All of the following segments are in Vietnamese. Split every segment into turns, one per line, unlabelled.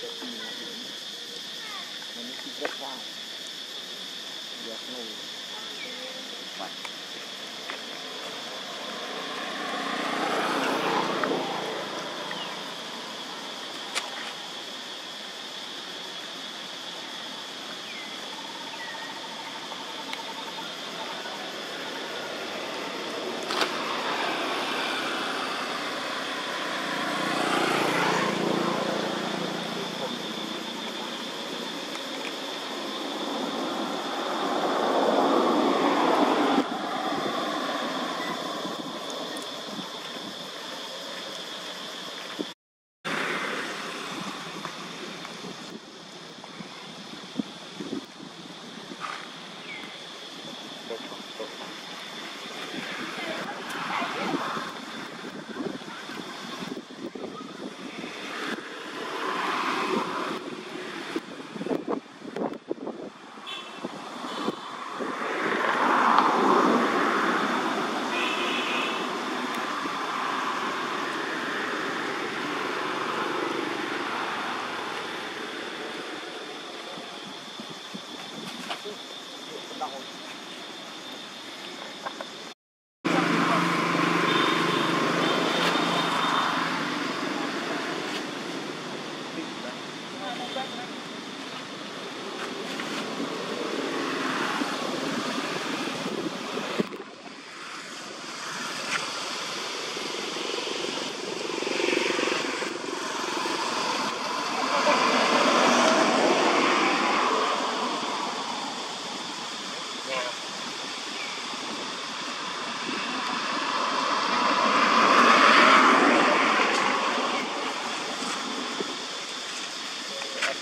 มันคิดว่าเยอะเลย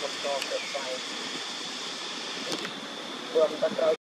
បន្តទៅស្វែងព្រមតែត្រូវ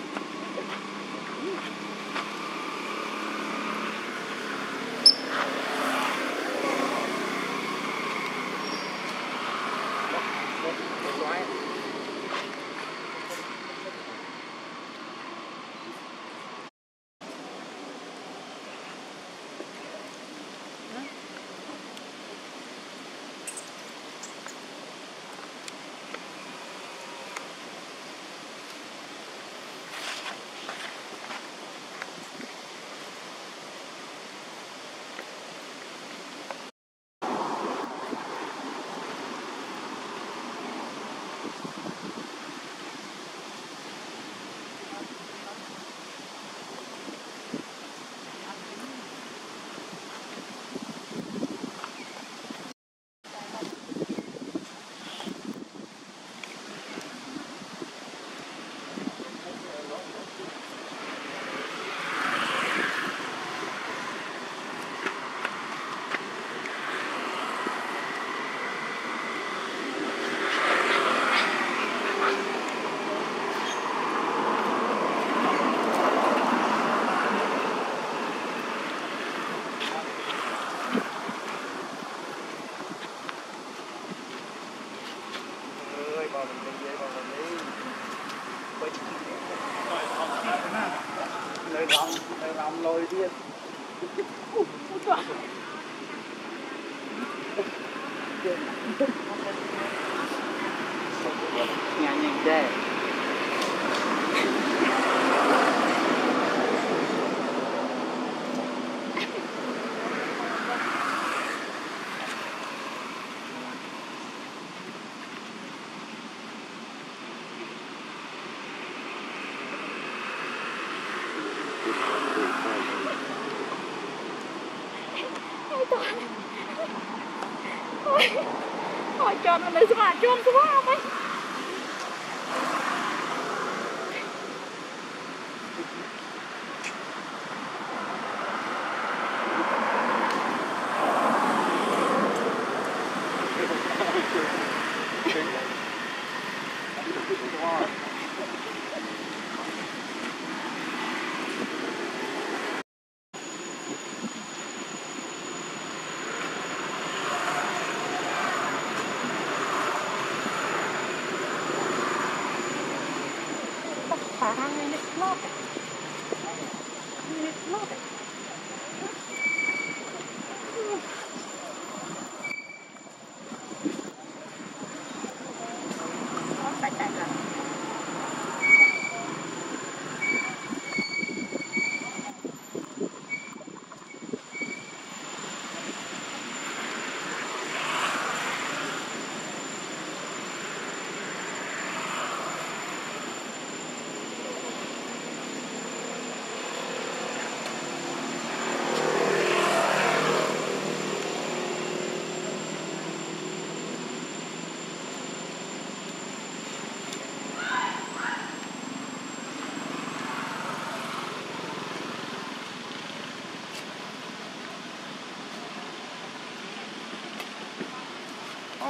我我转。 តោះអត់
ចង់នៅស្វាជុំស្វាអី parang may nag-float. May nag-float.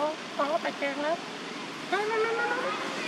oh, I my goodness. No, no, no, no, no.